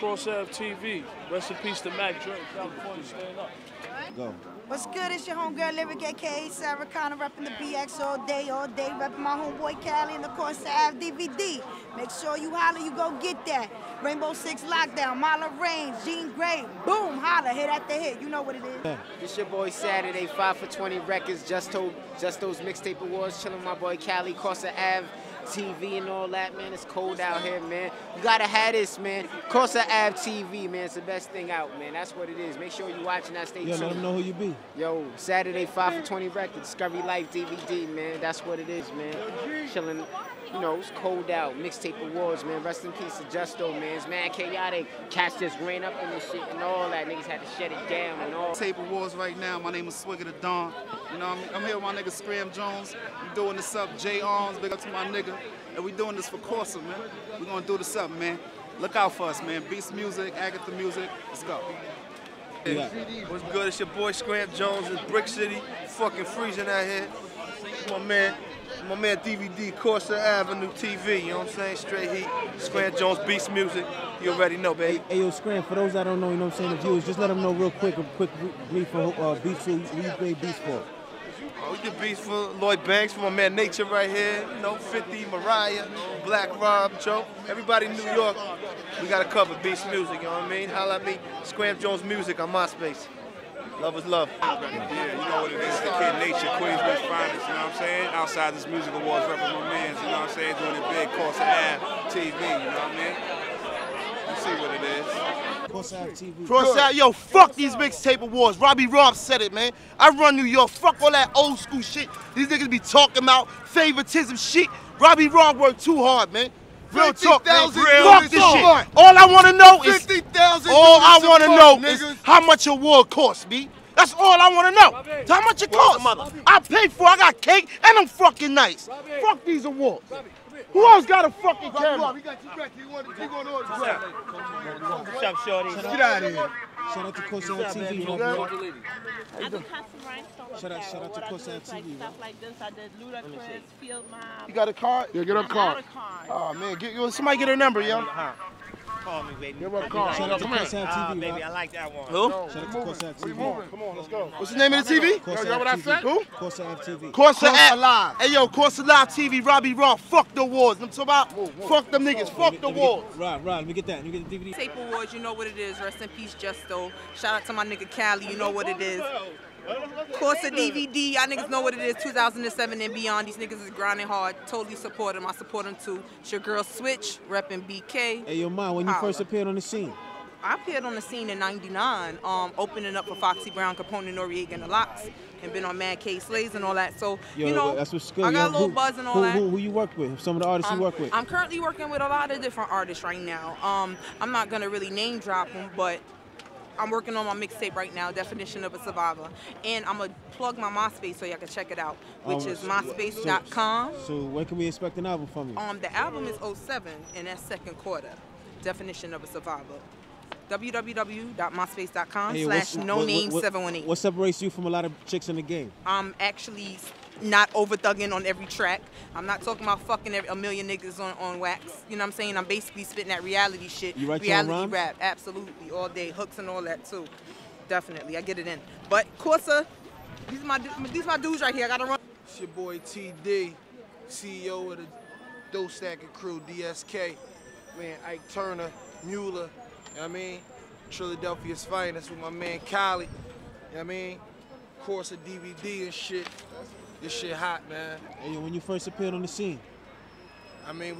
Corsa Ave TV. Rest in peace to Mac Drake. California, stand up. Go. What's good? It's your homegirl Lyric, aka Sarakana, repping the BX all day, all day, repping my homeboy Cali and of course the Ave DVD. Make sure you holler, you go get that. Rainbow Six Lockdown, Mala Range, Jean Grey, boom, holler, hit after hit. You know what it is. It's your boy Sadaday, 5 for 20 Records, Just, told, just Those Mixtape Awards, chilling with my boy Cali, Corsa Ave, TV and all that, man. It's cold out here, man. You gotta have this, man. Corsa Ave TV, man. It's the best thing out, man. That's what it is. Make sure you watching that. Stay Yo, let them know who you be. Yo, Sadaday, 5 for 20 Records, Discovery Life DVD, man. That's what it is, man. Chilling, you know, it's cold out. Mixtape Awards, man. Rest in peace to Justo, man. It's mad chaotic. Cats just ran up in this shit and all that. Niggas had to shut it down and all. Tape Awards right now. My name is Swigger the Dawn. You know, I'm, I'm here with my nigga Scram Jones. I'm doing this up. Jay Arms, big up to my nigga. And we doing this for Corsa, man. We gonna do this up, man. Look out for us, man. Beast Music, Agatha Music. Let's go. Yeah. What's good? It's your boy Scram Jones in Brick City. Fucking freezing out here. My man, my man DVD, Corsa Avenue TV. You know what I'm saying? Straight heat. Scram Jones Beast Music. You already know, baby. Hey, yo, Scram, for those that don't know, you know what I'm saying, the viewers, just let them know real quick, a quick brief for uh, Beats, who who you play Beats for. Oh, we did beats for Lloyd Banks, for my man Nature right here. You know, 50, Mariah, Black Rob, Joe. Everybody in New York, we got to cover Beast Music. You know what I mean? Holla at me, Scram Jones Music on MySpace. Love is love. Yeah, you know what it is. The kid Nature, Queensbridge finest, you know what I'm saying? Outside this music awards, repping my mans, you know what I'm saying? Doing it big, Corsa Ave, TV, you know what I mean? You see what it is. Corsa Ave TV. Cross out, yo, fuck these mixtape awards. Robbie Rob said it, man. I run New York. Fuck all that old school shit. These niggas be talking about favoritism shit. Robbie Rob worked too hard, man. Real talk, man. 50,000 Fuck this shit. All I want to know is 50,000 all I want to month, know is how much a award costs me. That's all I want to know. How much it costs? I paid for. it. I got cake and I'm fucking nice. Fuck these awards. Who else got a fucking camera? We got you back. You want you want to Get out of here. Shout out to Corsa Ave TV, my boy. I do custom rhinestones. Shout out- shout out to What I Course do Ave is like TV, stuff like this. I did Ludacris, Field Mob. You got a card? Yeah, get I a card. got a card. Oh man, get somebody get her number, yo. Call me, baby. Give her a card. Shout out to Corsa Ave Ah, TV, baby, I like that one. Who? Shout out to Corsa Ave TV. Come on, let's go. What's the name of the TV? Course Yo, Ave what I said? Who? Corsa Ave TV. Corsa Corsa Live. Hey yo, Corsa Live TV, Robbie Raw. Fuck the awards. I'm talking about fuck them niggas. Fuck the Let me awards. get- Rob, Rob, let me get that. Let me get the DVD. Tape Awards, you know what it is. Rest in peace, Justo. Shout out to my nigga Cali, you know what it is. Corsa DVD, y'all niggas know what it is. 2007 and beyond. These niggas is grinding hard. Totally support them. I support them too. It's your girl Switch, repping BK. Hey, yo, man, when you Holla. first appeared on the scene, I appeared on the scene in 99, um, opening up for Foxy Brown, Capone Noreaga, and the LOX, and been on Mad K Slays and all that. So, yo, you know, that's what's good. I got yo. a little who, buzz and all who, that. Who, who you work with? Some of the artists I'm, you work with. I'm currently working with a lot of different artists right now. Um, I'm not gonna really name drop them, but I'm working on my mixtape right now, Definition of a Survivor, and I'm gonna plug my MySpace so y'all can check it out, which Um, is myspace.com. So when can we expect an album from you? Um, the album is 07, and that's second quarter. Definition of a Survivor. www.myspace.com hey, slash no name 718. What separates you from a lot of chicks in the game? I'm actually not over thugging on every track. I'm not talking about fucking every, a million niggas on, on wax. You know what I'm saying? I'm basically spitting that reality shit. You write your own reality rap, absolutely, all day, hooks and all that too. Definitely, I get it in. But Corsa, these my du- these my dudes right here. I gotta run. It's your boy TD, CEO of the Doe Stacking Crew, DSK. Man, Ike Turner, Mueller, you know what I mean? Philadelphia's finest with my man Kylie, you know what I mean? Course of DVD and shit. This shit hot, man. Hey, when you first appeared on the scene? I mean,